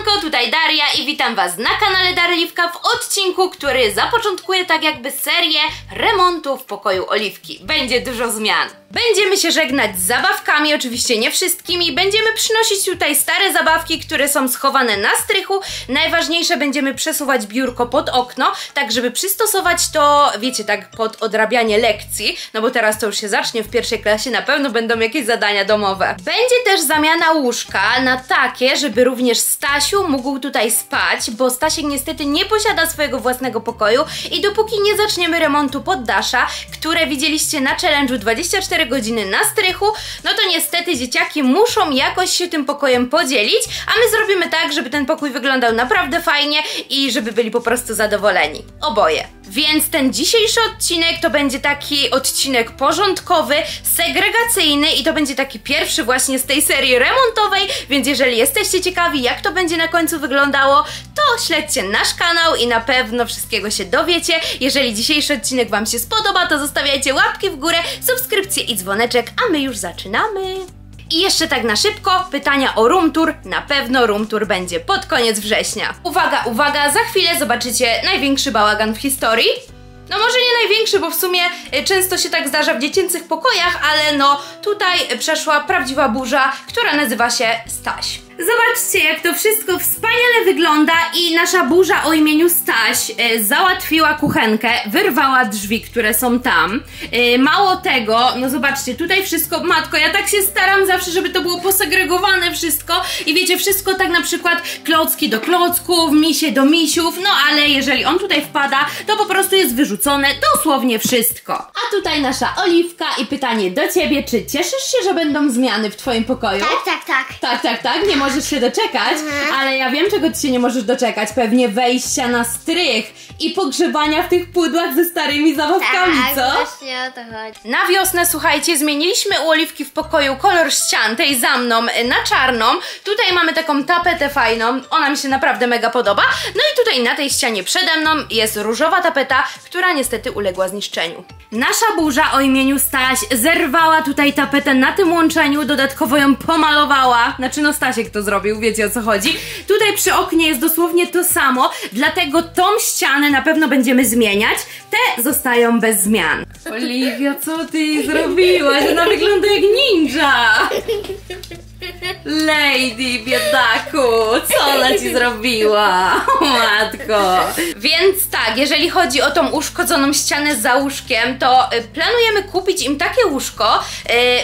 Siemanko, tutaj Daria i witam Was na kanale Darliwka w odcinku, który zapoczątkuje tak jakby serię remontu w pokoju Oliwki. Będzie dużo zmian. Będziemy się żegnać z zabawkami, oczywiście nie wszystkimi. Będziemy przynosić tutaj stare zabawki, które są schowane na strychu. Najważniejsze będziemy przesuwać biurko pod okno, tak żeby przystosować to, wiecie, tak pod odrabianie lekcji, no bo teraz to już się zacznie w pierwszej klasie, na pewno będą jakieś zadania domowe. Będzie też zamiana łóżka na takie, żeby również Stasiu mógł tutaj spać, bo Stasiek niestety nie posiada swojego własnego pokoju i dopóki nie zaczniemy remontu poddasza, które widzieliście na challenge'u 24 godziny na strychu, no to niestety dzieciaki muszą jakoś się tym pokojem podzielić, a my zrobimy tak, żeby ten pokój wyglądał naprawdę fajnie i żeby byli po prostu zadowoleni. Oboje. Więc ten dzisiejszy odcinek to będzie taki odcinek porządkowy, segregacyjny i to będzie taki pierwszy właśnie z tej serii remontowej, więc jeżeli jesteście ciekawi jak to będzie na końcu wyglądało, to śledźcie nasz kanał i na pewno wszystkiego się dowiecie. Jeżeli dzisiejszy odcinek Wam się spodoba, to zostawiajcie łapki w górę, subskrypcję i dzwoneczek, a my już zaczynamy! I jeszcze tak na szybko, pytania o room tour. Na pewno room tour będzie pod koniec września. Uwaga, uwaga, za chwilę zobaczycie największy bałagan w historii. No może nie największy, bo w sumie y, często się tak zdarza w dziecięcych pokojach, ale no tutaj przeszła prawdziwa burza, która nazywa się Staś. Zobaczcie, jak to wszystko wspaniale wygląda i nasza burza o imieniu Staś e, załatwiła kuchenkę, wyrwała drzwi, które są tam. E, mało tego, no zobaczcie, tutaj wszystko, matko, ja tak się staram zawsze, żeby to było posegregowane wszystko i wiecie, wszystko tak na przykład klocki do klocków, misie do misiów, no ale jeżeli on tutaj wpada, to po prostu jest wyrzucone dosłownie wszystko. A tutaj nasza Oliwka i pytanie do ciebie, czy cieszysz się, że będą zmiany w twoim pokoju? Tak, tak, tak. Tak, tak, tak, nie możesz się doczekać, ale ja wiem, czego ty się nie możesz doczekać. Pewnie wejścia na strych i pogrzebania w tych pudłach ze starymi zabawkami, tak, co? właśnie o to chodzi. Na wiosnę, słuchajcie, zmieniliśmy u Oliwki w pokoju kolor ścian, tej za mną, na czarną. Tutaj mamy taką tapetę fajną, ona mi się naprawdę mega podoba. No i tutaj na tej ścianie przede mną jest różowa tapeta, która niestety uległa zniszczeniu. Nasza burza o imieniu Staś zerwała tutaj tapetę na tym łączeniu, dodatkowo ją pomalowała. Znaczy no Stasiek to zrobił, wiecie o co chodzi. Tutaj przy oknie jest dosłownie to samo, dlatego tą ścianę na pewno będziemy zmieniać. Te zostają bez zmian. Oliwia, co ty zrobiłaś? Ona wygląda jak ninja! Lady, biedaku, co ona ci zrobiła? Matko. Więc tak, jeżeli chodzi o tą uszkodzoną ścianę za łóżkiem, to y, planujemy kupić im takie łóżko.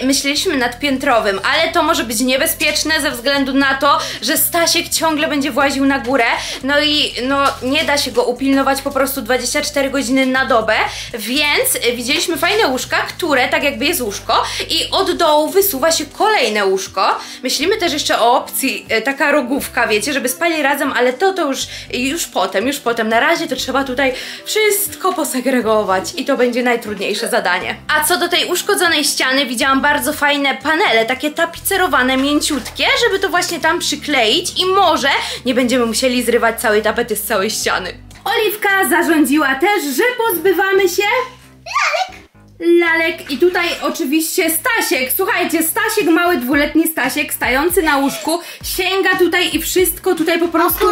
Y, myśleliśmy nad piętrowym, ale to może być niebezpieczne ze względu na to, że Stasiek ciągle będzie właził na górę. No i no nie da się go upilnować po prostu 24 godziny na dobę, więc y, widzieliśmy fajne łóżka, które tak jakby jest łóżko i od dołu wysuwa się kolejne łóżko. Myślimy też jeszcze o opcji e, taka rogówka, wiecie, żeby spali razem, ale to to już, już potem, już potem. Na razie to trzeba tutaj wszystko posegregować i to będzie najtrudniejsze zadanie. A co do tej uszkodzonej ściany, widziałam bardzo fajne panele, takie tapicerowane, mięciutkie, żeby to właśnie tam przykleić i może nie będziemy musieli zrywać całej tapety z całej ściany. Oliwka zarządziła też, że pozbywamy się Lalek i tutaj oczywiście Stasiek. Słuchajcie, Stasiek, mały dwuletni Stasiek, stający na łóżku, sięga tutaj i wszystko tutaj po prostu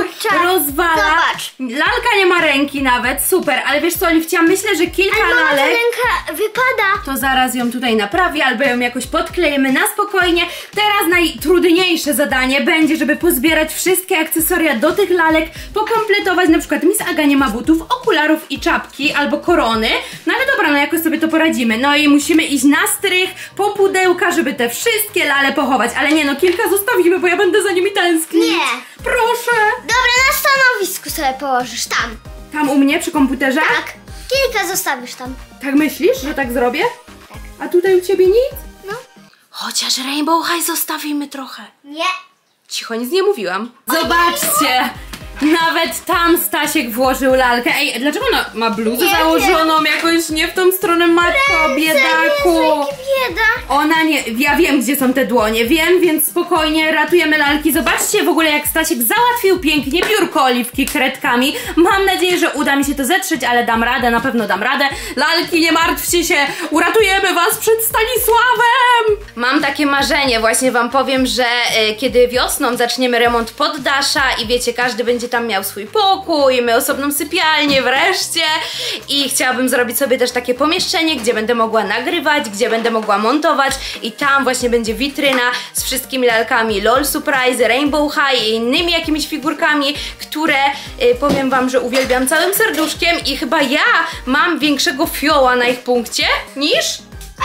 rozwala. zobacz. Lalka nie ma ręki nawet, super, ale wiesz co, Oliwcia, myślę, że kilka Ale mama, lalek ręka wypada. to zaraz ją tutaj naprawię albo ją jakoś podklejemy na spokojnie. Teraz najtrudniejsze zadanie będzie, żeby pozbierać wszystkie akcesoria do tych lalek, pokompletować na przykład Miss Aga nie ma butów, okularów i czapki albo korony. No ale dobra, no jakoś sobie to poradzimy. No i musimy iść na strych, po pudełka, żeby te wszystkie lale pochować. Ale nie no, kilka zostawimy, bo ja będę za nimi tęsknić. Nie. Proszę! Dobra, na stanowisku sobie położysz, tam. Tam u mnie przy komputerze? Tak. Kilka zostawisz tam. Tak myślisz, że tak zrobię? A tutaj u ciebie nic? No. Chociaż Rainbow High zostawimy trochę. Nie. Cicho, nic nie mówiłam. Zobaczcie! Nawet tam Stasiek włożył lalkę. Ej, dlaczego ona ma bluzę Nie założoną jakoś nie w tą stronę matko, biedaku? Bieda. Ona nie, ja wiem gdzie są te dłonie, wiem, więc spokojnie ratujemy lalki. Zobaczcie w ogóle jak Stasiek załatwił pięknie biurko oliwki kredkami. Mam nadzieję, że uda mi się to zetrzeć, ale dam radę, na pewno dam radę. Lalki, nie martwcie się, uratujemy was przed Stanisławem! Mam takie marzenie, właśnie wam powiem, że e, kiedy wiosną zaczniemy remont poddasza i wiecie, każdy będzie tam miał swój pokój, my osobną sypialnię wreszcie i chciałabym zrobić sobie też takie pomieszczenie, gdzie będę mogła nagrywać, gdzie będę mogła montować i tam właśnie będzie witryna z wszystkimi lalkami LOL Surprise, Rainbow High i innymi jakimiś figurkami, które y, powiem wam, że uwielbiam całym serduszkiem i chyba ja mam większego fioła na ich punkcie niż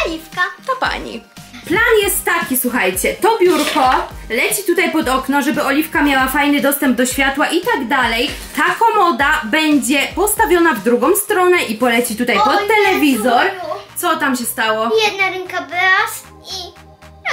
Oliwka. ta pani. Plan jest taki, słuchajcie, to biurko leci tutaj pod okno, żeby Oliwka miała fajny dostęp do światła i tak dalej. Ta komoda będzie postawiona w drugą stronę i poleci tutaj pod telewizor. Jezu. Co tam się stało? Jedna ręka Beas i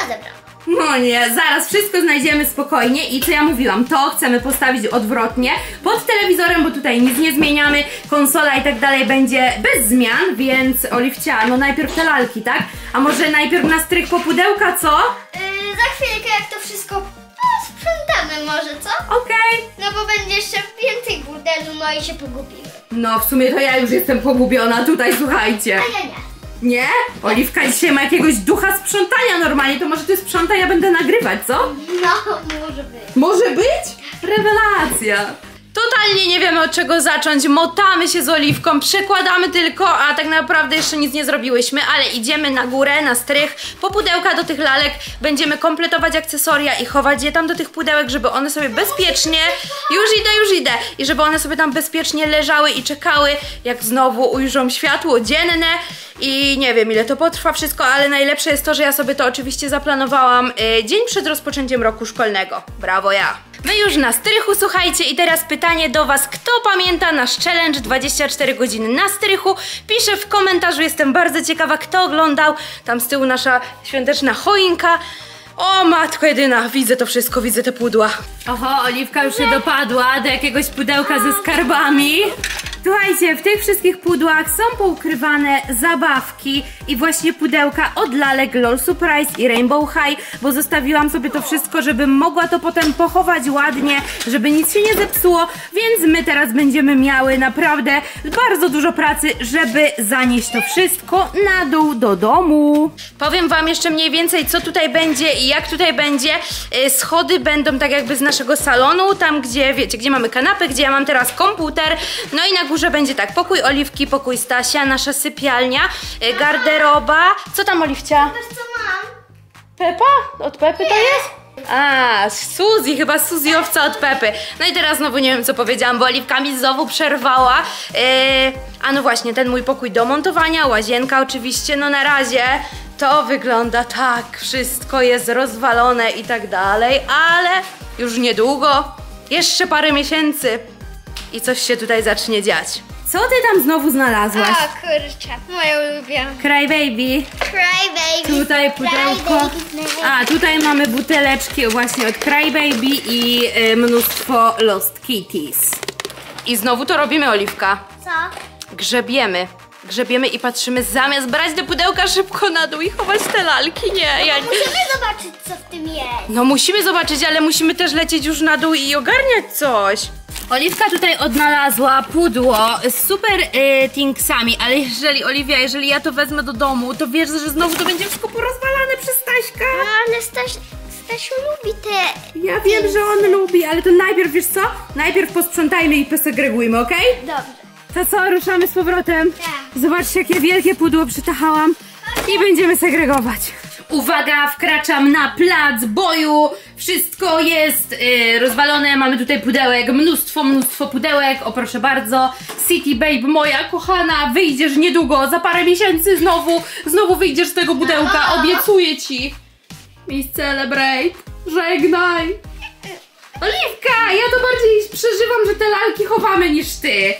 rozebrana. No nie, zaraz wszystko znajdziemy spokojnie i co ja mówiłam, to chcemy postawić odwrotnie pod telewizorem, bo tutaj nic nie zmieniamy, konsola i tak dalej będzie bez zmian, więc Oliwcia, no najpierw te lalki, tak? A może najpierw na strych po pudełka, co? Yy, za chwilkę jak to wszystko no, sprzątamy może, co? Okej. No bo będzie jeszcze więcej burdelu, no i się pogubimy. No w sumie to ja już jestem pogubiona tutaj, słuchajcie. A ja nie. Nie? Oliwka dzisiaj ma jakiegoś ducha sprzątania normalnie, to może ty sprzątaj, ja będę nagrywać, co? No, może być. Może być? Rewelacja! Totalnie nie wiemy od czego zacząć, motamy się z oliwką, przekładamy tylko, a tak naprawdę jeszcze nic nie zrobiłyśmy, ale idziemy na górę, na strych, po pudełka do tych lalek, będziemy kompletować akcesoria i chować je tam do tych pudełek, żeby one sobie bezpiecznie, już idę, już idę, i żeby one sobie tam bezpiecznie leżały i czekały, jak znowu ujrzą światło dzienne i nie wiem ile to potrwa wszystko, ale najlepsze jest to, że ja sobie to oczywiście zaplanowałam y, dzień przed rozpoczęciem roku szkolnego. Brawo ja! My już na strychu, słuchajcie, i teraz pytanie do Was, kto pamięta nasz challenge 24 godziny na strychu? Piszę w komentarzu, jestem bardzo ciekawa, kto oglądał. Tam z tyłu nasza świąteczna choinka. O matko jedyna, widzę to wszystko, widzę te pudła. Oho, Oliwka już się dopadła do jakiegoś pudełka ze skarbami. Słuchajcie, w tych wszystkich pudłach są poukrywane zabawki i właśnie pudełka od lalek LOL Surprise i Rainbow High, bo zostawiłam sobie to wszystko, żebym mogła to potem pochować ładnie, żeby nic się nie zepsuło, więc my teraz będziemy miały naprawdę bardzo dużo pracy, żeby zanieść to wszystko na dół do domu. Powiem wam jeszcze mniej więcej, co tutaj będzie i jak tutaj będzie. Y, Schody będą tak jakby z naszego salonu, tam gdzie, wiecie, gdzie mamy kanapę, gdzie ja mam teraz komputer, no i na górze będzie tak, pokój Oliwki, pokój Stasia, nasza sypialnia, y, garderoba. Co tam Oliwcia? Wiesz co mam? Pepa? Od Pepy to jest? A, Suzy, chyba Suzy owca od Pepy. No i teraz znowu nie wiem co powiedziałam, bo Oliwka mi znowu przerwała. Yy, a no właśnie, ten mój pokój do montowania, łazienka oczywiście, no na razie to wygląda tak, wszystko jest rozwalone i tak dalej, ale już niedługo, jeszcze parę miesięcy i coś się tutaj zacznie dziać. Co ty tam znowu znalazłaś? O kurczę, moja ulubiona. Crybaby. Cry baby. Tutaj pudełko. A, tutaj mamy buteleczki właśnie od Crybaby i y, mnóstwo Lost Kitties. I znowu to robimy, Oliwka. Co? Grzebiemy. Grzebiemy i patrzymy, zamiast brać te pudełka szybko na dół i chować te lalki. Nie, ja nie. Musimy zobaczyć, co w tym jest. No musimy zobaczyć, ale musimy też lecieć już na dół i ogarniać coś. Oliwka tutaj odnalazła pudło z super y, tinksami, ale jeżeli, Oliwia, jeżeli ja to wezmę do domu, to wiesz, że znowu to będzie wszystko porozwalane przez Staśka. No, ale Staś, Stasiu lubi te... Ja wiem, że on lubi, ale to najpierw, wiesz co? Najpierw posprzątajmy i posegregujmy, okej? Dobrze. To co, ruszamy z powrotem? Tak. Zobaczcie, jakie wielkie pudło przytachałam i będziemy segregować. Uwaga, wkraczam na plac boju. Wszystko jest y, rozwalone. Mamy tutaj pudełek, mnóstwo, mnóstwo pudełek. O, proszę bardzo. City Babe, moja kochana, wyjdziesz niedługo, za parę miesięcy znowu, znowu wyjdziesz z tego pudełka. Obiecuję ci. Miss Celebrate, żegnaj. Oliwka, ja to bardziej przeżywam, że te lalki chowamy niż ty.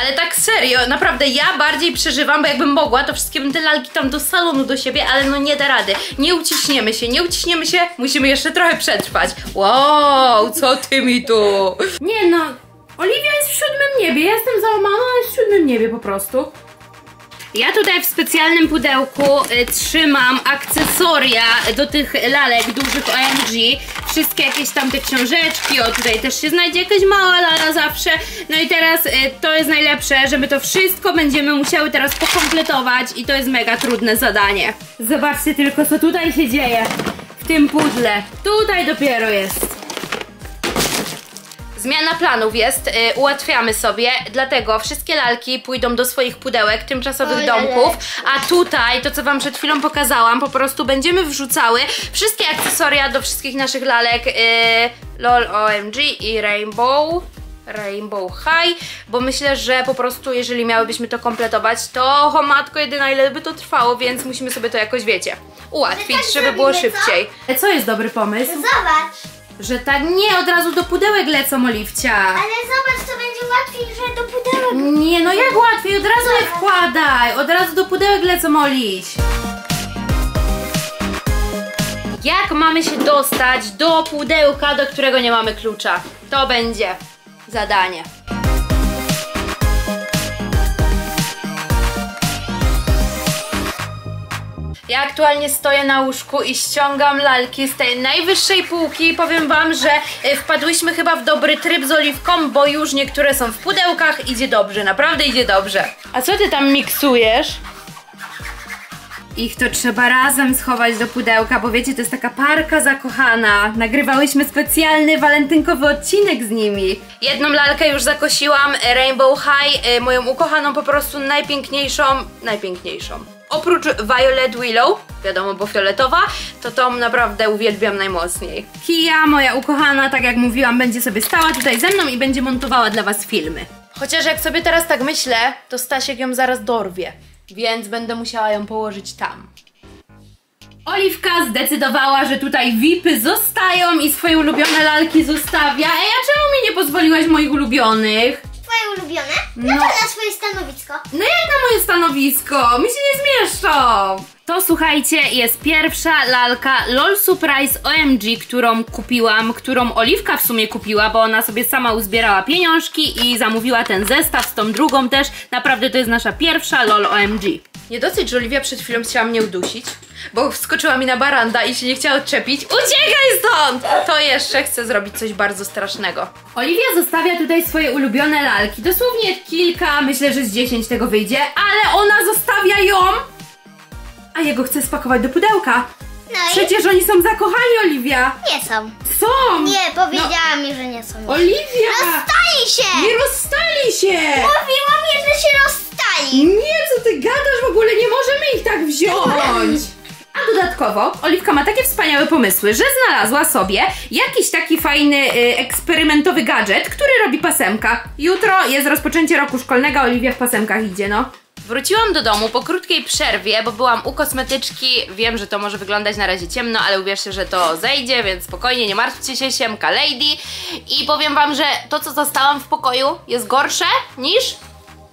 Ale tak serio, naprawdę ja bardziej przeżywam, bo jakbym mogła, to wszystkie bym te lalki tam do salonu do siebie, ale no nie da rady. Nie uciśniemy się, nie uciśniemy się, musimy jeszcze trochę przetrwać. Wow, co ty mi tu? Nie no, Oliwia jest w siódmym niebie, ja jestem załamana, ale jest w siódmym niebie po prostu. Ja tutaj w specjalnym pudełku y, trzymam akcesoria do tych lalek dużych OMG. Wszystkie jakieś tam te książeczki, o tutaj też się znajdzie jakaś mała lala zawsze. No i teraz y, to jest najlepsze, że my to wszystko będziemy musiały teraz pokompletować i to jest mega trudne zadanie. Zobaczcie tylko co tutaj się dzieje w tym pudle. Tutaj dopiero jest. Zmiana planów jest, y, ułatwiamy sobie, dlatego wszystkie lalki pójdą do swoich pudełek, tymczasowych domków, a tutaj, to co wam przed chwilą pokazałam, po prostu będziemy wrzucały wszystkie akcesoria do wszystkich naszych lalek y, LOL OMG i Rainbow. Rainbow High, bo myślę, że po prostu jeżeli miałybyśmy to kompletować, to o matko jedyna ile by to trwało, więc musimy sobie to jakoś, wiecie, ułatwić, tak żeby było zrobimy, co? szybciej. Co jest dobry pomysł? Zobacz. Że tak nie, od razu do pudełek lecą oliwcia. Ale zobacz, to będzie łatwiej, że do pudełek. Nie, no jak łatwiej, od razu je wkładaj, od razu do pudełek lecą olić. Jak mamy się dostać do pudełka, do którego nie mamy klucza? To będzie zadanie. Ja aktualnie stoję na łóżku i ściągam lalki z tej najwyższej półki. Powiem wam, że y, wpadłyśmy chyba w dobry tryb z oliwką, bo już niektóre są w pudełkach. Idzie dobrze, naprawdę idzie dobrze. A co ty tam miksujesz? Ich to trzeba razem schować do pudełka, bo wiecie, to jest taka parka zakochana. Nagrywałyśmy specjalny walentynkowy odcinek z nimi. Jedną lalkę już zakosiłam, Rainbow High, y, moją ukochaną po prostu najpiękniejszą, najpiękniejszą. Oprócz Violet Willow, wiadomo, bo fioletowa, to tą naprawdę uwielbiam najmocniej. Kia, moja ukochana, tak jak mówiłam, będzie sobie stała tutaj ze mną i będzie montowała dla was filmy. Chociaż jak sobie teraz tak myślę, to Stasiek ją zaraz dorwie, więc będę musiała ją położyć tam. Oliwka zdecydowała, że tutaj VIPy zostają i swoje ulubione lalki zostawia. Ej, a czemu mi nie pozwoliłaś moich ulubionych? Twoje ulubione? No. No na swoje stanowisko. No jak na moje stanowisko? Mi się nie zmieszczą! To słuchajcie, jest pierwsza lalka LOL Surprise OMG, którą kupiłam, którą Oliwka w sumie kupiła, bo ona sobie sama uzbierała pieniążki i zamówiła ten zestaw z tą drugą też. Naprawdę to jest nasza pierwsza LOL OMG. Nie dosyć, że Oliwia przed chwilą chciała mnie udusić, bo wskoczyła mi na baranda i się nie chciała odczepić. Uciekaj stąd! To jeszcze chcę zrobić coś bardzo strasznego. Oliwia zostawia tutaj swoje ulubione lalki. Dosłownie kilka, myślę, że z 10 tego wyjdzie, ale ona zostawia ją, a jego chce spakować do pudełka. No i Przecież oni są zakochani, Oliwia. nie są. Są! Nie, powiedziała mi, że nie są. No, Oliwia! Rozstali się! Nie rozstali się! Mówiła mi, że się rozstali. Nie, co ty gadasz? W ogóle nie możemy ich tak wziąć! A dodatkowo Oliwka ma takie wspaniałe pomysły, że znalazła sobie jakiś taki fajny y, eksperymentowy gadżet, który robi pasemka. Jutro jest rozpoczęcie roku szkolnego, Oliwia w pasemkach idzie, no. Wróciłam do domu po krótkiej przerwie, bo byłam u kosmetyczki. Wiem, że to może wyglądać na razie ciemno, ale uwierzcie, że to zejdzie, więc spokojnie, nie martwcie się, siemka lady. I powiem wam, że to, co zostałam w pokoju, jest gorsze niż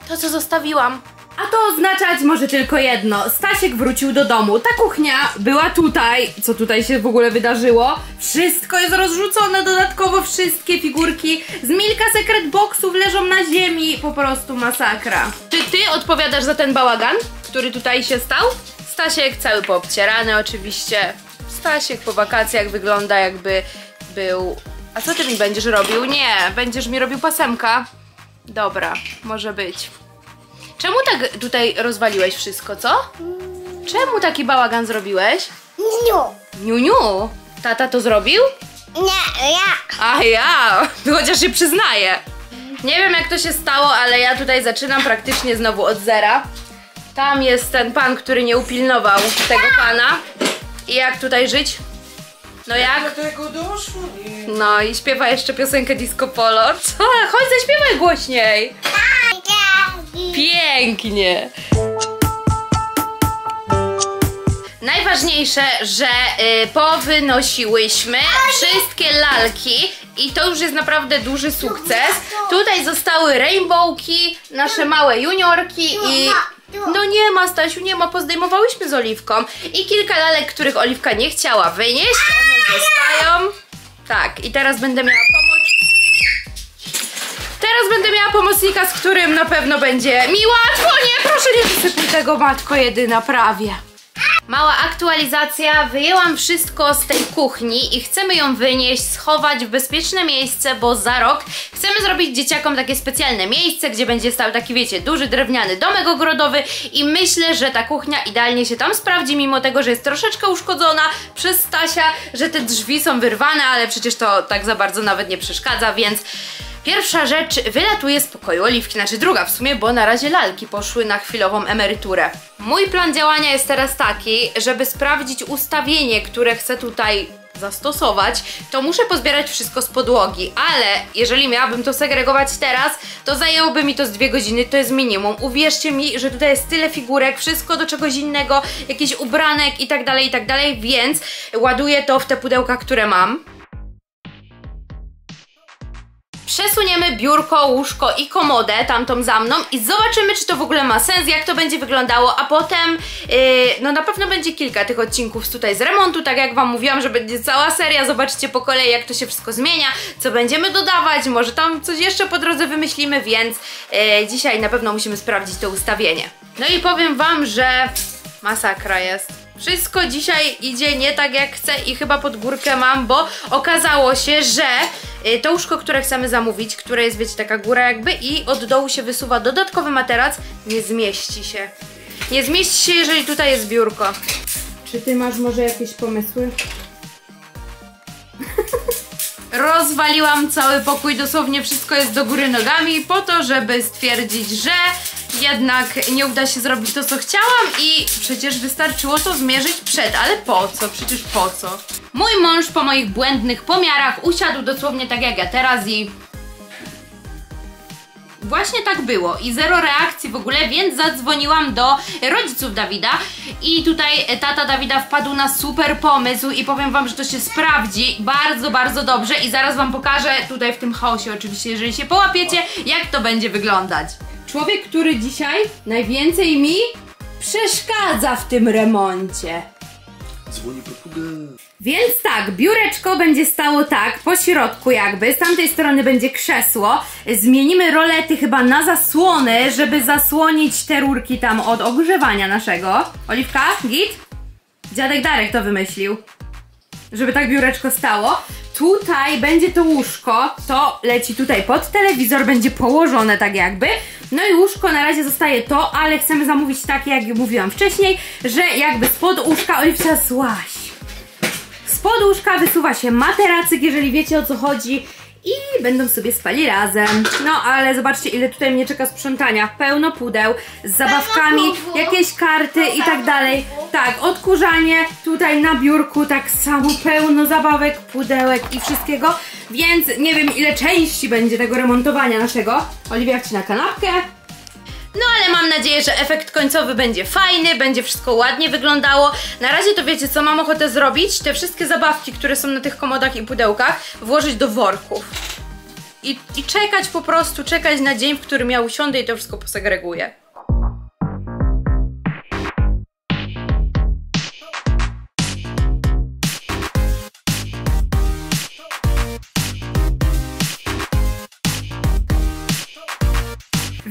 to, co zostawiłam. A to oznaczać może tylko jedno. Stasiek wrócił do domu. Ta kuchnia była tutaj. Co tutaj się w ogóle wydarzyło? Wszystko jest rozrzucone, dodatkowo wszystkie figurki z Milka Secret Boxów leżą na ziemi. Po prostu masakra. Czy ty odpowiadasz za ten bałagan, który tutaj się stał? Stasiek cały poobcierany oczywiście. Stasiek po wakacjach wygląda jakby był... A co ty mi będziesz robił? Nie, będziesz mi robił pasemka. Dobra, może być. Czemu tak tutaj rozwaliłeś wszystko, co? Czemu taki bałagan zrobiłeś? Nie, Niuniu, tata to zrobił? nie, ja. A ja, chociaż się przyznaję. Nie wiem jak to się stało, ale ja tutaj zaczynam praktycznie znowu od zera. Tam jest ten pan, który nie upilnował tego pana. I jak tutaj żyć? No jak? Do tego doszło? Nie. No i śpiewa jeszcze piosenkę Disco Polo. Co? Chodź zaśpiewaj głośniej. Pięknie! Najważniejsze, że y, powynosiłyśmy wszystkie lalki i to już jest naprawdę duży sukces. Tutaj zostały rainbowki, nasze małe juniorki i... No nie ma, Stasiu, nie ma, pozdejmowałyśmy z Oliwką. I kilka lalek, których Oliwka nie chciała wynieść, one zostają. Tak, i teraz będę miała pomoc. Teraz będę miała pomocnika, z którym na pewno będzie mi łatwo. Nie, proszę nie wysypuj tego, matko jedyna, prawie. Mała aktualizacja, wyjęłam wszystko z tej kuchni i chcemy ją wynieść, schować w bezpieczne miejsce, bo za rok chcemy zrobić dzieciakom takie specjalne miejsce, gdzie będzie stał taki, wiecie, duży drewniany domek ogrodowy i myślę, że ta kuchnia idealnie się tam sprawdzi, mimo tego, że jest troszeczkę uszkodzona przez Stasia, że te drzwi są wyrwane, ale przecież to tak za bardzo nawet nie przeszkadza, więc Pierwsza rzecz, wylatuje z pokoju Oliwki, znaczy druga w sumie, bo na razie lalki poszły na chwilową emeryturę. Mój plan działania jest teraz taki, żeby sprawdzić ustawienie, które chcę tutaj zastosować, to muszę pozbierać wszystko z podłogi, ale jeżeli miałabym to segregować teraz, to zajęłoby mi to z dwie godziny, to jest minimum. Uwierzcie mi, że tutaj jest tyle figurek, wszystko do czegoś innego, jakiś ubranek i tak dalej, i tak dalej, więc ładuję to w te pudełka, które mam. Przesuniemy biurko, łóżko i komodę tamtą za mną i zobaczymy, czy to w ogóle ma sens, jak to będzie wyglądało, a potem, yy, no na pewno będzie kilka tych odcinków tutaj z remontu, tak jak Wam mówiłam, że będzie cała seria, zobaczycie po kolei, jak to się wszystko zmienia, co będziemy dodawać, może tam coś jeszcze po drodze wymyślimy, więc yy, dzisiaj na pewno musimy sprawdzić to ustawienie. No i powiem Wam, że masakra jest. Wszystko dzisiaj idzie nie tak jak chcę i chyba pod górkę mam, bo okazało się, że y, to łóżko, które chcemy zamówić, które jest, wiecie, taka góra jakby i od dołu się wysuwa dodatkowy materac, nie zmieści się. Nie zmieści się, jeżeli tutaj jest biurko. Czy ty masz może jakieś pomysły? Rozwaliłam cały pokój, dosłownie wszystko jest do góry nogami po to, żeby stwierdzić, że jednak nie uda się zrobić to, co chciałam i przecież wystarczyło to zmierzyć przed, ale po co? Przecież po co? Mój mąż po moich błędnych pomiarach usiadł dosłownie tak jak ja teraz i Właśnie tak było i zero reakcji w ogóle, więc zadzwoniłam do rodziców Dawida i tutaj tata Dawida wpadł na super pomysł i powiem wam, że to się sprawdzi bardzo, bardzo dobrze i zaraz wam pokażę tutaj w tym chaosie oczywiście, jeżeli się połapiecie, jak to będzie wyglądać. Człowiek, który dzisiaj najwięcej mi przeszkadza w tym remoncie. Dzwoni papugę. Więc tak, biureczko będzie stało tak, po środku jakby, z tamtej strony będzie krzesło. Zmienimy rolety chyba na zasłony, żeby zasłonić te rurki tam od ogrzewania naszego. Oliwka, git? Dziadek Darek to wymyślił. Żeby tak biureczko stało. Tutaj będzie to łóżko, to leci tutaj pod telewizor, będzie położone tak jakby. No i łóżko na razie zostaje to, ale chcemy zamówić takie, jak mówiłam wcześniej, że jakby spod łóżka Oliwcia złaś. Spod łóżka wysuwa się materacyk, jeżeli wiecie o co chodzi i będą sobie spali razem. No ale zobaczcie ile tutaj mnie czeka sprzątania. Pełno pudeł z zabawkami, jakieś karty i tak dalej. Tak, odkurzanie tutaj na biurku, tak samo pełno zabawek, pudełek i wszystkiego. Więc nie wiem ile części będzie tego remontowania naszego. Oliwia wcina kanapkę. No ale mam nadzieję, że efekt końcowy będzie fajny, będzie wszystko ładnie wyglądało. Na razie to wiecie co mam ochotę zrobić? Te wszystkie zabawki, które są na tych komodach i pudełkach, włożyć do worków. I, I czekać po prostu, czekać na dzień, w którym ja usiądę i to wszystko posegreguję.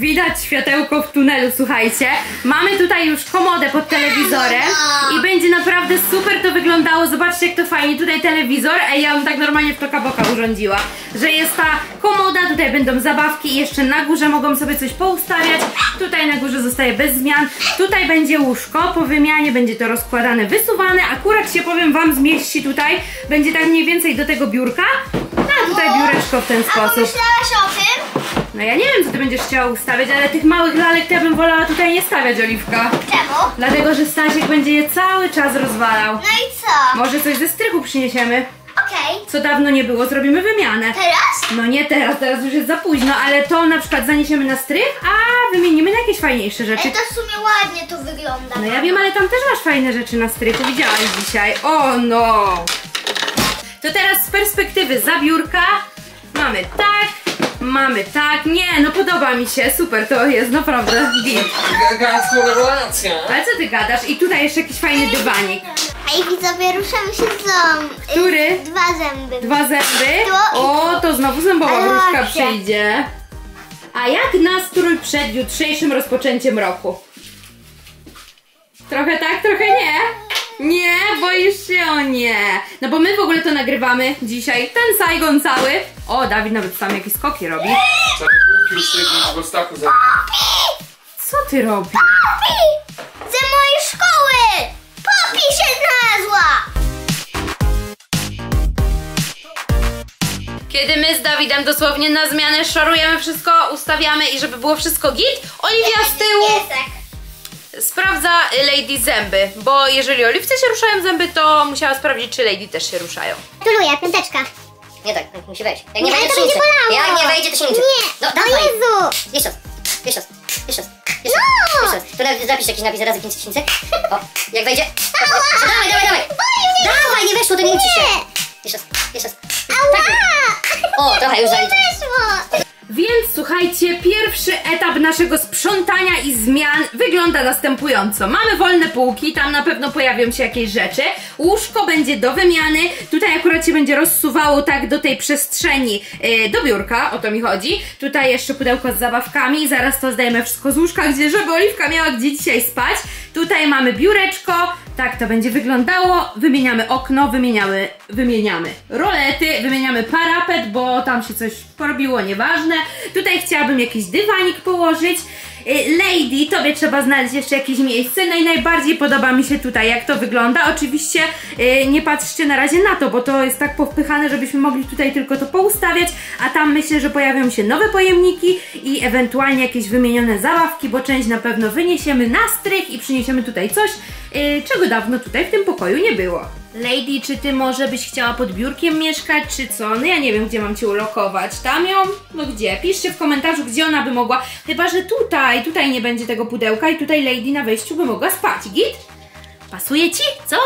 Widać światełko w tunelu, słuchajcie. Mamy tutaj już komodę pod telewizorem i będzie naprawdę super to wyglądało. Zobaczcie jak to fajnie. Tutaj telewizor, ej ja bym tak normalnie w toka boka urządziła. Że jest ta komoda, tutaj będą zabawki i jeszcze na górze mogą sobie coś poustawiać. Tutaj na górze zostaje bez zmian. Tutaj będzie łóżko, po wymianie będzie to rozkładane, wysuwane. Akurat się powiem wam zmieści tutaj. Będzie tak mniej więcej do tego biurka. A tutaj biureczko w ten A sposób. pomyślałaś o tym? No ja nie wiem, co ty będziesz chciała ustawiać, ale tych małych lalek to ja bym wolała tutaj nie stawiać, Oliwka. Czemu? Dlatego, że Stasiek będzie je cały czas rozwalał. No i co? Może coś ze strychu przyniesiemy? Okej. Co dawno nie było, zrobimy wymianę. Teraz? No nie teraz, teraz już jest za późno, ale to na przykład zaniesiemy na strych, a wymienimy na jakieś fajniejsze rzeczy. Ej, to w sumie ładnie to wygląda. No ja wiem, ale tam też masz fajne rzeczy na strychu, widziałaś dzisiaj. O no! To teraz z perspektywy zabiórka mamy tak, mamy tak. Nie, no podoba mi się, super to jest, naprawdę. Git. Gagańską rewelacja. Ale co ty gadasz? I tutaj jeszcze jakiś fajny dywanik. Ej, widzowie, ruszamy się z ząb. Który? Dwa zęby. Dwa zęby. To i O, to znowu zębowa Ale wróżka przyjdzie. A jak nastrój przed jutrzejszym rozpoczęciem roku? Trochę tak, trochę nie. Nie, boisz się o nie. No bo my w ogóle to nagrywamy dzisiaj. Ten Saigon cały. O, Dawid nawet sam jakieś skoki robi. Co ty robisz? Popi! Ze mojej szkoły! Popi się znalazła! Kiedy my z Dawidem dosłownie na zmianę szorujemy wszystko, ustawiamy i żeby było wszystko git, Oliwia z tyłu Piesek. Sprawdza Lady zęby, bo jeżeli Oliwce się ruszają zęby, to musiała sprawdzić, czy Lady też się ruszają. Gratuluję, piąteczka. Nie tak, musi wejść. Jak nie, Nie, wejdzie, to to się będzie nie bolało. Jak nie wejdzie, to się nie Nie, No, o dawaj. Jezu! Jeszcze raz, jeszcze raz, jeszcze raz. Jeszcze No! raz, jeszcze raz. To nawet zapisz jakiś napis razy 5 tysięcy. O, jak wejdzie. to- to Dawaj, dawaj, dawaj. Dawaj, nie weszło, to nie liczy się. Nie! Jeszcze raz, jeszcze raz. Ała! O, trochę już zaliczę. Weszło! Więc słuchajcie, pierwszy etap naszego sprzątania i zmian wygląda następująco. Mamy wolne półki, tam na pewno pojawią się jakieś rzeczy. Łóżko będzie do wymiany. Tutaj akurat się będzie rozsuwało tak do tej przestrzeni yy, do biurka, o to mi chodzi. Tutaj jeszcze pudełko z zabawkami. Zaraz to zdejmę wszystko z łóżka, gdzie żeby Oliwka miała gdzie dzisiaj spać. Tutaj mamy biureczko. Tak to będzie wyglądało. Wymieniamy okno, wymieniamy, wymieniamy rolety, wymieniamy parapet, bo tam się coś porobiło, nieważne. Tutaj chciałabym jakiś dywanik położyć. Y, Lady, tobie trzeba znaleźć jeszcze jakieś miejsce. No i najbardziej podoba mi się tutaj, jak to wygląda. Oczywiście y, nie patrzcie na razie na to, bo to jest tak powpychane, żebyśmy mogli tutaj tylko to poustawiać, a tam myślę, że pojawią się nowe pojemniki i ewentualnie jakieś wymienione zabawki, bo część na pewno wyniesiemy na strych i przyniesiemy tutaj coś, y, czego dawno tutaj w tym pokoju nie było. Lady, czy ty może byś chciała pod biurkiem mieszkać, czy co? No ja nie wiem, gdzie mam cię ulokować. Tam ją? No gdzie? Piszcie w komentarzu, gdzie ona by mogła. Chyba, że tutaj, tutaj nie będzie tego pudełka i tutaj Lady na wejściu by mogła spać. Git? Pasuje ci? Co?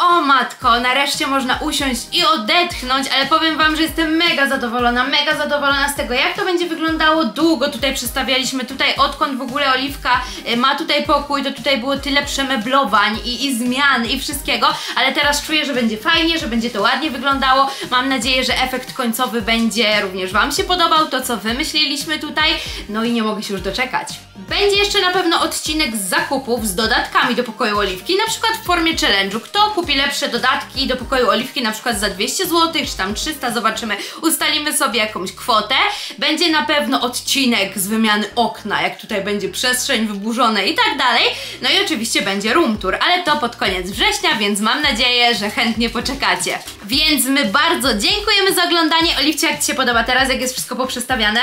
O matko, nareszcie można usiąść i odetchnąć, ale powiem wam, że jestem mega zadowolona, mega zadowolona z tego, jak to będzie wyglądało. Długo tutaj przestawialiśmy, tutaj odkąd w ogóle Oliwka y, ma tutaj pokój, to tutaj było tyle przemeblowań i, i zmian i wszystkiego, ale teraz czuję, że będzie fajnie, że będzie to ładnie wyglądało. Mam nadzieję, że efekt końcowy będzie również wam się podobał, to co wymyśliliśmy tutaj, no i nie mogę się już doczekać. Będzie jeszcze na pewno odcinek z zakupów z dodatkami do pokoju Oliwki, na przykład w formie challenge'u. Kto kupi lepsze dodatki do pokoju Oliwki, na przykład za 200 zł, czy tam 300, zobaczymy, ustalimy sobie jakąś kwotę. Będzie na pewno odcinek z wymiany okna, jak tutaj będzie przestrzeń wyburzona i tak dalej. No i oczywiście będzie room tour, ale to pod koniec września, więc mam nadzieję, że chętnie poczekacie. Więc my bardzo dziękujemy za oglądanie. Oliwcie, jak Ci się podoba teraz, jak jest wszystko poprzestawiane?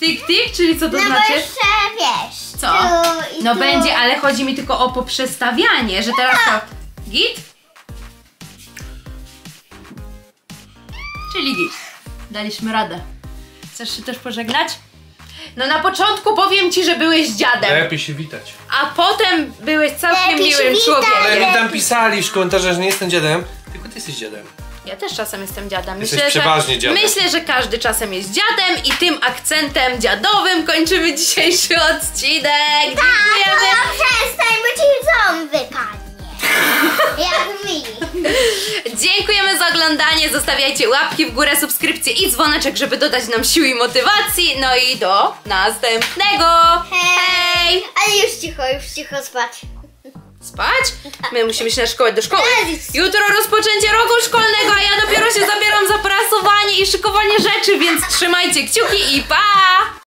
Tik, tik. Czyli co to No bo znaczy? jeszcze wiesz. Co? tu i No tu. będzie, ale chodzi mi tylko o poprzestawianie, że teraz to... Git? Czyli git. Daliśmy radę. Chcesz się też pożegnać? No na początku powiem Ci, że byłeś dziadem, Lepiej się witać. a potem byłeś całkiem Lepiej miłym człowiekiem. Ale mi tam pisali w komentarzach, że nie jestem dziadem, tylko ty jesteś dziadem. Ja też czasem jestem dziadem. Jesteś przeważnie dziadem. Myślę, że każdy czasem jest dziadem i tym akcentem dziadowym kończymy dzisiejszy odcinek. Dziękujemy. No przestań, bo ci ząb wypadnie. Jak mi. Dziękujemy za oglądanie. Zostawiajcie łapki w górę, subskrypcje i dzwoneczek, żeby dodać nam siły i motywacji. No i do następnego. Hej! Ale już cicho, już cicho spać. Spać? My musimy się na szkołę do szkoły. Jutro rozpoczęcie roku szkolnego, a ja dopiero się zabieram za prasowanie i szykowanie rzeczy, więc trzymajcie kciuki i pa!